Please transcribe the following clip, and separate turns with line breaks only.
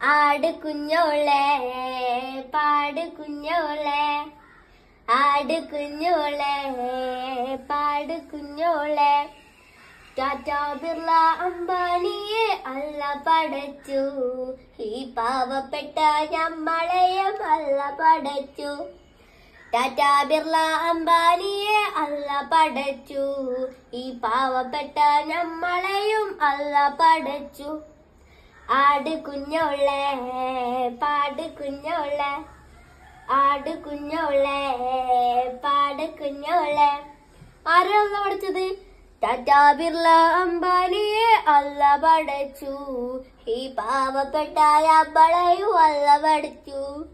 ആട് കുഞ്ഞോളെ പാട് കുഞ്ഞോളെ. ആട് കുഞ്ഞോളെ പാട് കുഞ്ഞോളെ. ടാറ്റാ ബിർള അംബാനിയെ അല്ല പടച്ചു. ഈ പാവപ്പെട്ട ഞമ്മളെയും അല്ല പടച്ചു. ടാറ്റാ ബിർള അംബാനിയെ അല്ല പടച്ചു. ഈ പാവപ്പെട്ട ഞമ്മളെയും അല്ല പടച്ചു. ആട് കുഞ്ഞോളെ പാട് കുഞ്ഞോളെ. ആട് കുഞ്ഞോളെ പാട് കുഞ്ഞോളെ. ആരാണ് പഠിച്ചത്? ടാറ്റാ ബിർള അംബാനിയെ അല്ല പഠിച്ചു. ഈ പാവപ്പെട്ട അമ്പളയും അല്ല പഠിച്ചു.